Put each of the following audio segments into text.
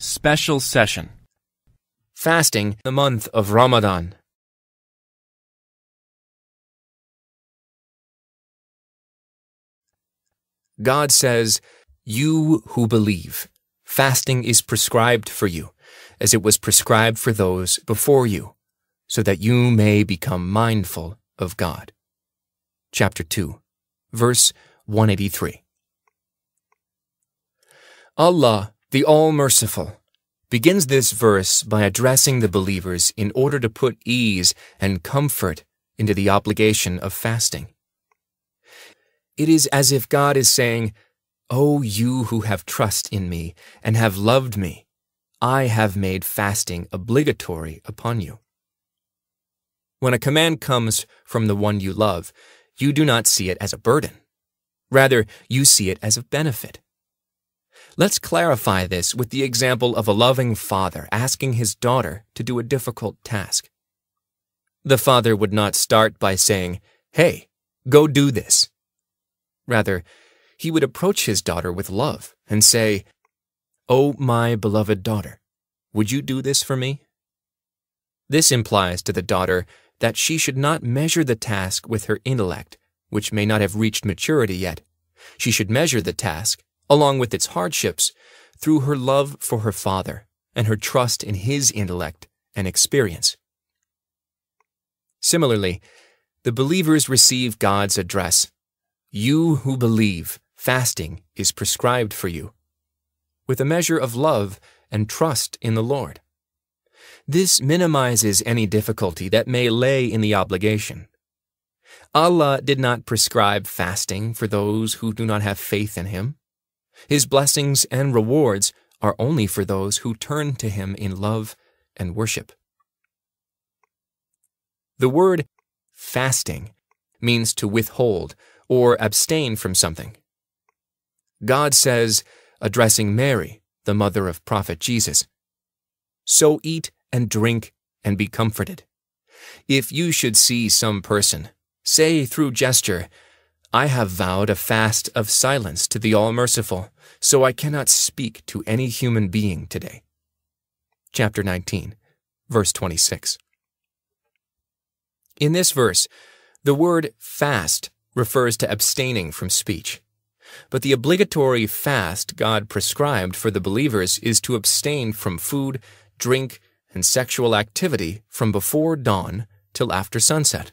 Special Session Fasting the month of Ramadan. God says, You who believe, fasting is prescribed for you, as it was prescribed for those before you, so that you may become mindful of God. Chapter 2, verse 183. Allah, the All Merciful, begins this verse by addressing the believers in order to put ease and comfort into the obligation of fasting. It is as if God is saying, O you who have trust in me and have loved me, I have made fasting obligatory upon you. When a command comes from the one you love, you do not see it as a burden. Rather, you see it as a benefit. Let's clarify this with the example of a loving father asking his daughter to do a difficult task. The father would not start by saying, Hey, go do this. Rather, he would approach his daughter with love and say, Oh, my beloved daughter, would you do this for me? This implies to the daughter that she should not measure the task with her intellect, which may not have reached maturity yet. She should measure the task along with its hardships, through her love for her father and her trust in his intellect and experience. Similarly, the believers receive God's address You who believe, fasting is prescribed for you, with a measure of love and trust in the Lord. This minimizes any difficulty that may lay in the obligation. Allah did not prescribe fasting for those who do not have faith in Him. His blessings and rewards are only for those who turn to Him in love and worship. The word fasting means to withhold or abstain from something. God says, addressing Mary, the mother of Prophet Jesus, So eat and drink and be comforted. If you should see some person, say through gesture, I have vowed a fast of silence to the All Merciful, so I cannot speak to any human being today. Chapter 19, verse 26. In this verse, the word fast refers to abstaining from speech. But the obligatory fast God prescribed for the believers is to abstain from food, drink, and sexual activity from before dawn till after sunset.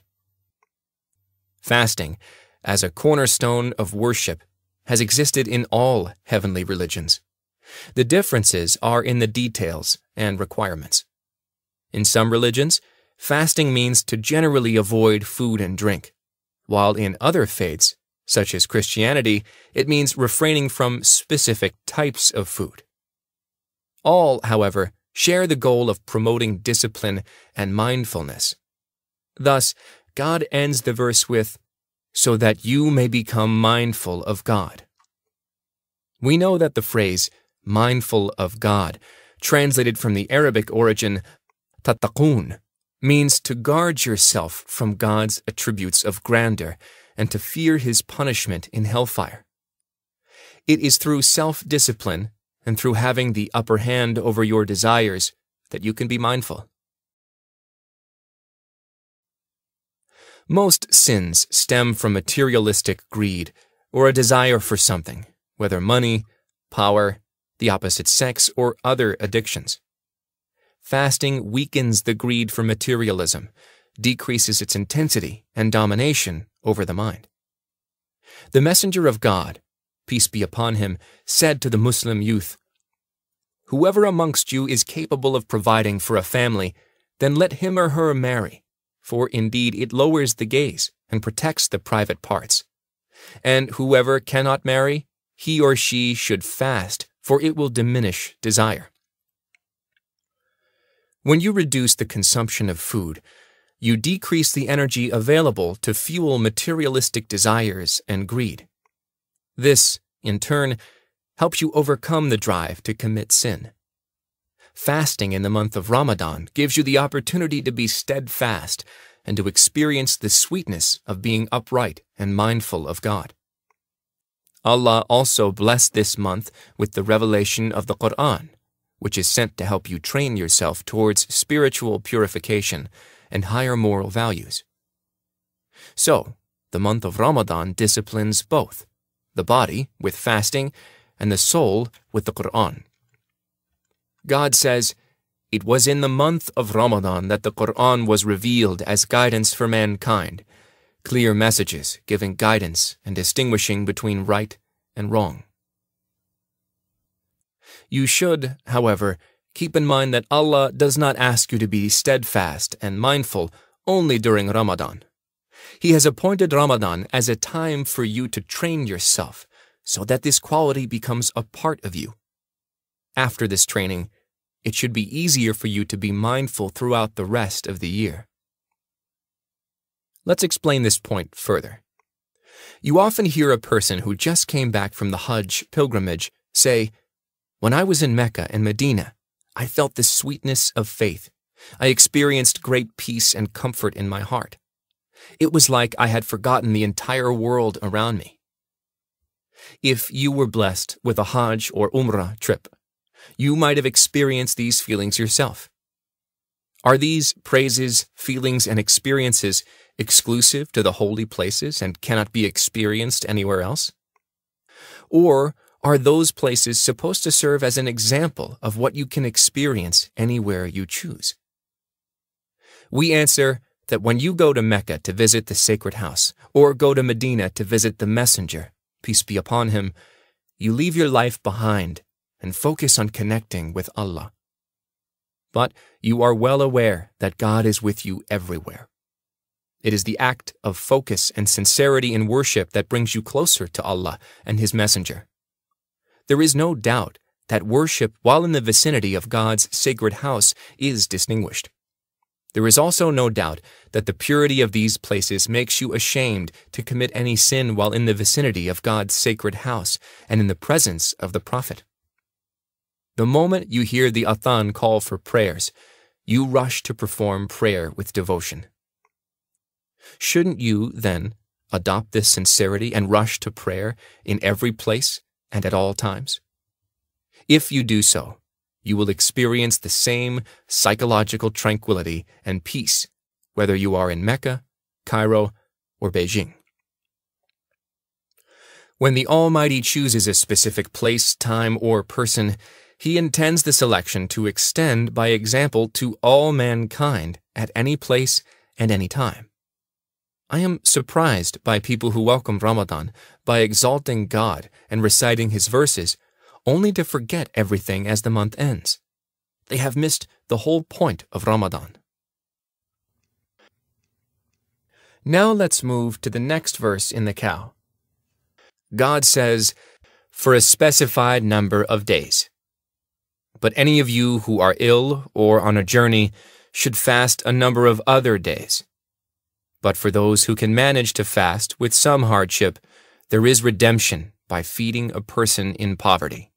Fasting as a cornerstone of worship has existed in all heavenly religions. The differences are in the details and requirements. In some religions, fasting means to generally avoid food and drink, while in other faiths, such as Christianity, it means refraining from specific types of food. All, however, share the goal of promoting discipline and mindfulness. Thus, God ends the verse with, so that you may become mindful of God. We know that the phrase, mindful of God, translated from the Arabic origin, tattaqun, means to guard yourself from God's attributes of grandeur and to fear his punishment in hellfire. It is through self discipline and through having the upper hand over your desires that you can be mindful. Most sins stem from materialistic greed or a desire for something, whether money, power, the opposite sex, or other addictions. Fasting weakens the greed for materialism, decreases its intensity and domination over the mind. The messenger of God, peace be upon him, said to the Muslim youth, Whoever amongst you is capable of providing for a family, then let him or her marry for indeed it lowers the gaze and protects the private parts. And whoever cannot marry, he or she should fast, for it will diminish desire. When you reduce the consumption of food, you decrease the energy available to fuel materialistic desires and greed. This, in turn, helps you overcome the drive to commit sin. Fasting in the month of Ramadan gives you the opportunity to be steadfast and to experience the sweetness of being upright and mindful of God. Allah also blessed this month with the revelation of the Quran, which is sent to help you train yourself towards spiritual purification and higher moral values. So, the month of Ramadan disciplines both the body with fasting and the soul with the Quran. God says, It was in the month of Ramadan that the Quran was revealed as guidance for mankind, clear messages giving guidance and distinguishing between right and wrong. You should, however, keep in mind that Allah does not ask you to be steadfast and mindful only during Ramadan. He has appointed Ramadan as a time for you to train yourself so that this quality becomes a part of you. After this training, it should be easier for you to be mindful throughout the rest of the year. Let's explain this point further. You often hear a person who just came back from the Hajj pilgrimage say, When I was in Mecca and Medina, I felt the sweetness of faith. I experienced great peace and comfort in my heart. It was like I had forgotten the entire world around me. If you were blessed with a Hajj or Umrah trip, you might have experienced these feelings yourself. Are these praises, feelings, and experiences exclusive to the holy places and cannot be experienced anywhere else? Or are those places supposed to serve as an example of what you can experience anywhere you choose? We answer that when you go to Mecca to visit the sacred house, or go to Medina to visit the messenger, peace be upon him, you leave your life behind and focus on connecting with Allah. But you are well aware that God is with you everywhere. It is the act of focus and sincerity in worship that brings you closer to Allah and His Messenger. There is no doubt that worship while in the vicinity of God's sacred house is distinguished. There is also no doubt that the purity of these places makes you ashamed to commit any sin while in the vicinity of God's sacred house and in the presence of the Prophet. The moment you hear the Athan call for prayers, you rush to perform prayer with devotion. Shouldn't you, then, adopt this sincerity and rush to prayer in every place and at all times? If you do so, you will experience the same psychological tranquility and peace whether you are in Mecca, Cairo, or Beijing. When the Almighty chooses a specific place, time, or person, He intends the selection to extend by example to all mankind at any place and any time. I am surprised by people who welcome Ramadan by exalting God and reciting His verses only to forget everything as the month ends. They have missed the whole point of Ramadan. Now let's move to the next verse in the cow. God says, For a specified number of days. But any of you who are ill or on a journey should fast a number of other days. But for those who can manage to fast with some hardship, there is redemption by feeding a person in poverty.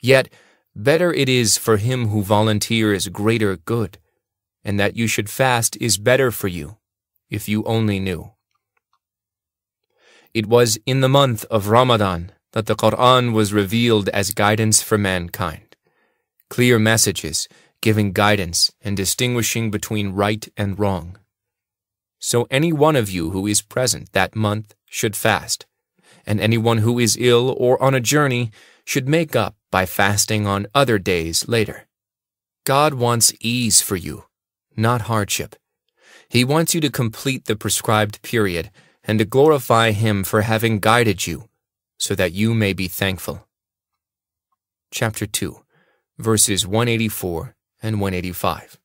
Yet, better it is for him who volunteers greater good, and that you should fast is better for you, if you only knew. It was in the month of Ramadan that the Quran was revealed as guidance for mankind, clear messages giving guidance and distinguishing between right and wrong. So any one of you who is present that month should fast, and anyone who is ill or on a journey should make up by fasting on other days later. God wants ease for you, not hardship. He wants you to complete the prescribed period and to glorify Him for having guided you, so that you may be thankful. Chapter 2, verses 184 and 185.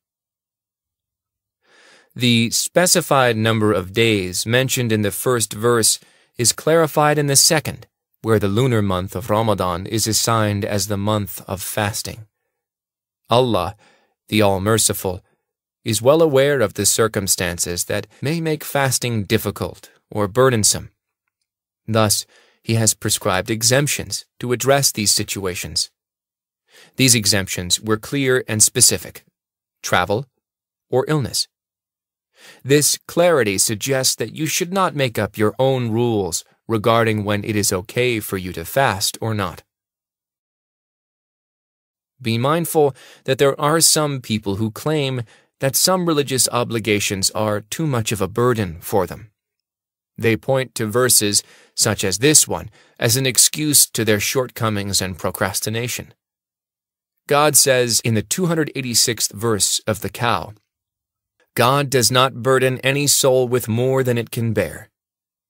The specified number of days mentioned in the first verse is clarified in the second where the lunar month of Ramadan is assigned as the month of fasting. Allah, the All Merciful, is well aware of the circumstances that may make fasting difficult or burdensome. Thus, He has prescribed exemptions to address these situations. These exemptions were clear and specific travel or illness. This clarity suggests that you should not make up your own rules regarding when it is okay for you to fast or not. be mindful that there are some people who claim that some religious obligations are too much of a burden for them. They point to verses such as this one as an excuse to their shortcomings and procrastination. God says in the 286th verse of the cow, God does not burden any soul with more than it can bear.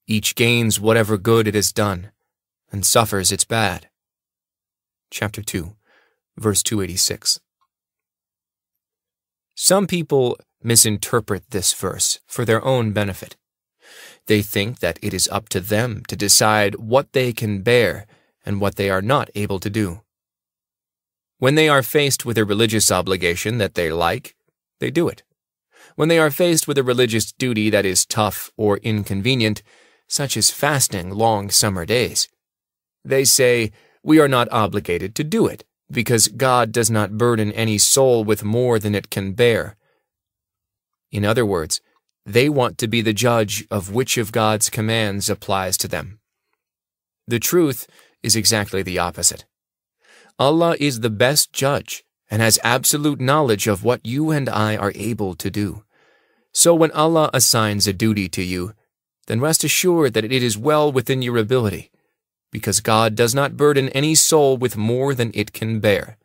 Each gains whatever good it has done, and suffers its bad. Chapter 2, verse 286. Some people misinterpret this verse for their own benefit. They think that it is up to them to decide what they can bear and what they are not able to do. When they are faced with a religious obligation that they like, they do it. When they are faced with a religious duty that is tough or inconvenient, such as fasting long summer days, they say, We are not obligated to do it, because God does not burden any soul with more than it can bear. In other words, they want to be the judge of which of God's commands applies to them. The truth is exactly the opposite. Allah is the best judge and has absolute knowledge of what you and I are able to do. So when Allah assigns a duty to you, then rest assured that it is well within your ability, because God does not burden any soul with more than it can bear.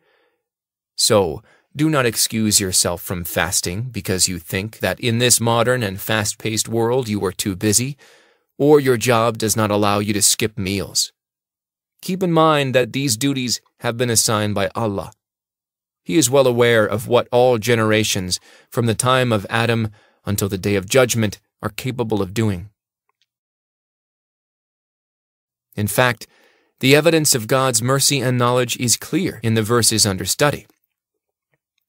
So, do not excuse yourself from fasting because you think that in this modern and fast paced world you are too busy, or your job does not allow you to skip meals. Keep in mind that these duties have been assigned by Allah. He is well aware of what all generations, from the time of Adam until the day of judgment, are capable of doing. In fact, the evidence of God's mercy and knowledge is clear in the verses under study.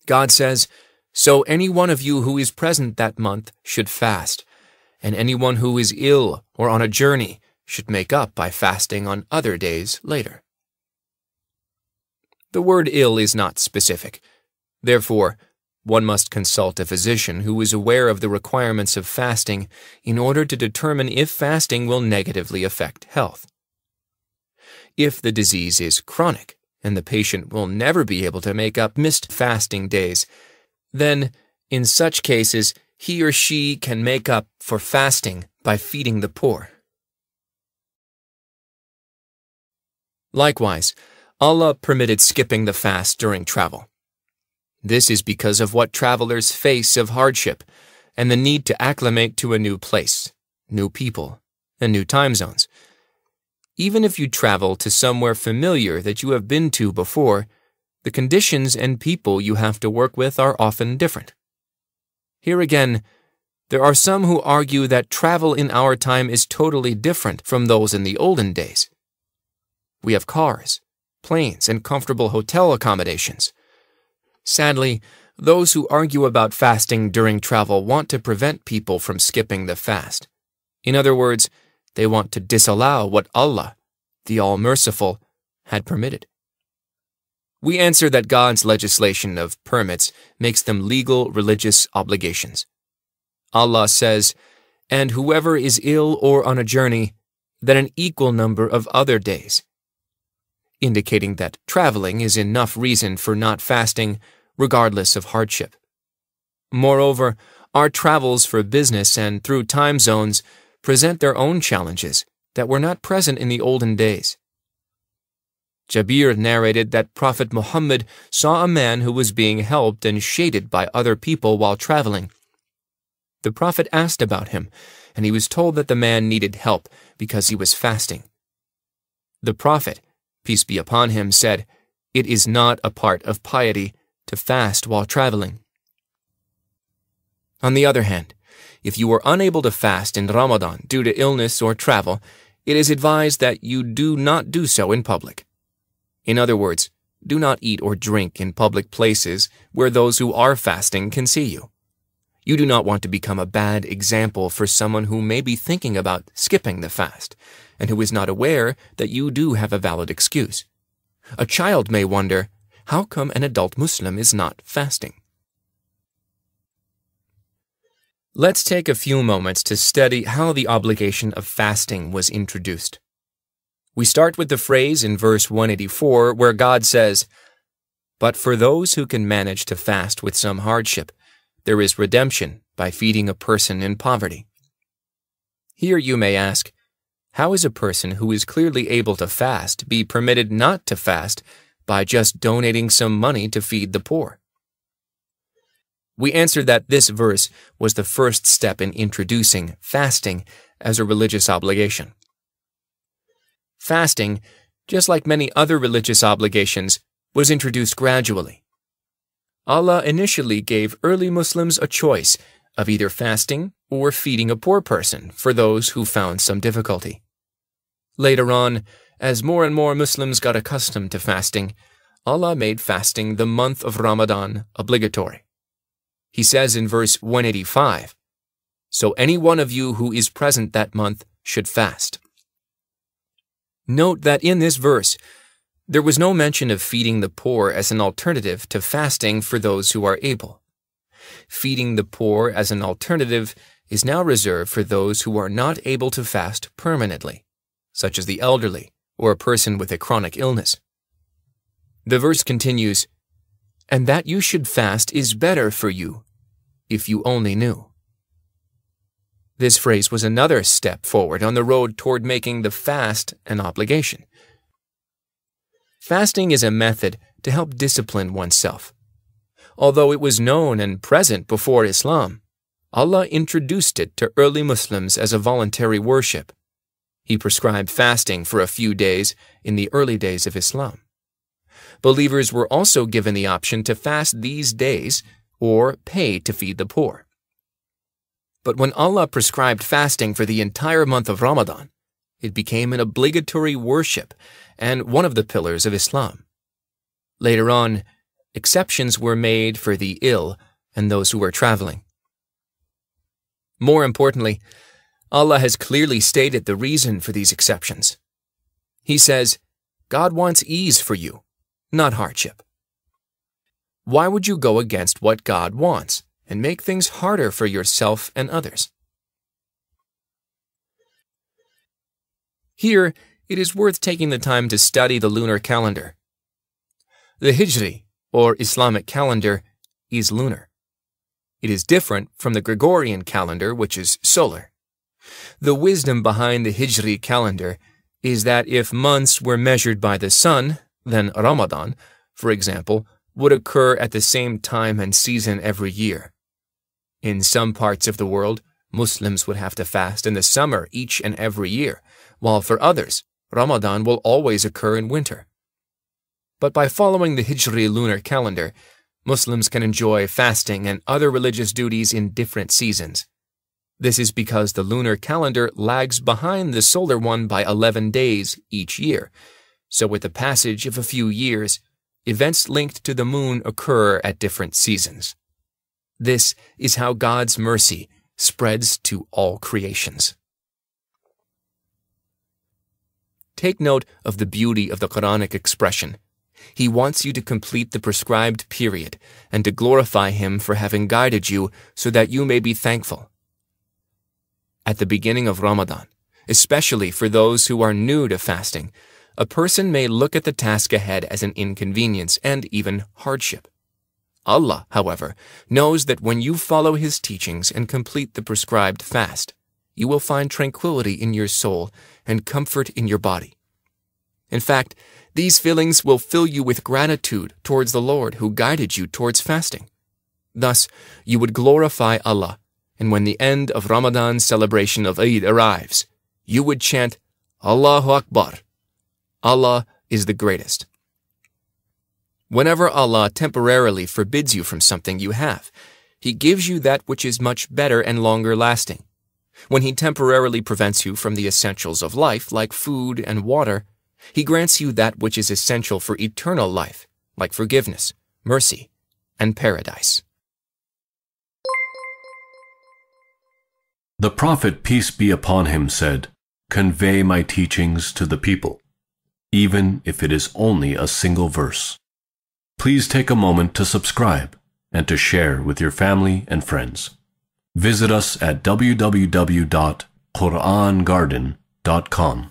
God says, So any one of you who is present that month should fast, and anyone who is ill or on a journey should make up by fasting on other days later. The word ill is not specific. Therefore, one must consult a physician who is aware of the requirements of fasting in order to determine if fasting will negatively affect health. If the disease is chronic, and the patient will never be able to make up missed fasting days, then, in such cases, he or she can make up for fasting by feeding the poor. Likewise, Allah permitted skipping the fast during travel. This is because of what travelers face of hardship and the need to acclimate to a new place, new people, and new time zones. Even if you travel to somewhere familiar that you have been to before, the conditions and people you have to work with are often different. Here again, there are some who argue that travel in our time is totally different from those in the olden days. We have cars, planes, and comfortable hotel accommodations. Sadly, those who argue about fasting during travel want to prevent people from skipping the fast. In other words, they want to disallow what Allah, the All Merciful, had permitted. We answer that God's legislation of permits makes them legal religious obligations. Allah says, And whoever is ill or on a journey, then an equal number of other days, indicating that traveling is enough reason for not fasting, regardless of hardship. Moreover, our travels for business and through time zones present their own challenges that were not present in the olden days. Jabir narrated that Prophet Muhammad saw a man who was being helped and shaded by other people while traveling. The Prophet asked about him, and he was told that the man needed help because he was fasting. The Prophet, peace be upon him, said, It is not a part of piety to fast while traveling. On the other hand, if you are unable to fast in Ramadan due to illness or travel, it is advised that you do not do so in public. In other words, do not eat or drink in public places where those who are fasting can see you. You do not want to become a bad example for someone who may be thinking about skipping the fast and who is not aware that you do have a valid excuse. A child may wonder, how come an adult Muslim is not fasting? Let's take a few moments to study how the obligation of fasting was introduced. We start with the phrase in verse 184 where God says, But for those who can manage to fast with some hardship, there is redemption by feeding a person in poverty. Here you may ask, how is a person who is clearly able to fast be permitted not to fast by just donating some money to feed the poor? We answered that this verse was the first step in introducing fasting as a religious obligation. Fasting, just like many other religious obligations, was introduced gradually. Allah initially gave early Muslims a choice of either fasting or feeding a poor person for those who found some difficulty. Later on, as more and more Muslims got accustomed to fasting, Allah made fasting the month of Ramadan obligatory. He says in verse 185, So any one of you who is present that month should fast. Note that in this verse, there was no mention of feeding the poor as an alternative to fasting for those who are able. Feeding the poor as an alternative is now reserved for those who are not able to fast permanently, such as the elderly or a person with a chronic illness. The verse continues, And that you should fast is better for you, if you only knew. This phrase was another step forward on the road toward making the fast an obligation. Fasting is a method to help discipline oneself. Although it was known and present before Islam, Allah introduced it to early Muslims as a voluntary worship. He prescribed fasting for a few days in the early days of Islam. Believers were also given the option to fast these days or pay to feed the poor. But when Allah prescribed fasting for the entire month of Ramadan, it became an obligatory worship and one of the pillars of Islam. Later on, exceptions were made for the ill and those who were traveling. More importantly, Allah has clearly stated the reason for these exceptions. He says, God wants ease for you, not hardship. Why would you go against what God wants and make things harder for yourself and others? Here, it is worth taking the time to study the lunar calendar. The Hijri, or Islamic calendar, is lunar. It is different from the Gregorian calendar, which is solar. The wisdom behind the Hijri calendar is that if months were measured by the sun, then Ramadan, for example, would occur at the same time and season every year. In some parts of the world, Muslims would have to fast in the summer each and every year, while for others, Ramadan will always occur in winter. But by following the Hijri lunar calendar, Muslims can enjoy fasting and other religious duties in different seasons. This is because the lunar calendar lags behind the solar one by 11 days each year. So with the passage of a few years, events linked to the moon occur at different seasons. This is how God's mercy spreads to all creations. Take note of the beauty of the Quranic expression. He wants you to complete the prescribed period and to glorify Him for having guided you so that you may be thankful. At the beginning of Ramadan, especially for those who are new to fasting, a person may look at the task ahead as an inconvenience and even hardship. Allah, however, knows that when you follow His teachings and complete the prescribed fast, you will find tranquility in your soul and comfort in your body. In fact, these feelings will fill you with gratitude towards the Lord who guided you towards fasting. Thus, you would glorify Allah, and when the end of Ramadan's celebration of Eid arrives, you would chant, Allahu Akbar. Allah is the greatest. Whenever Allah temporarily forbids you from something you have, He gives you that which is much better and longer lasting. When He temporarily prevents you from the essentials of life, like food and water, He grants you that which is essential for eternal life, like forgiveness, mercy, and paradise. The Prophet, peace be upon him, said, Convey my teachings to the people, even if it is only a single verse. Please take a moment to subscribe and to share with your family and friends. Visit us at www.qurangarden.com.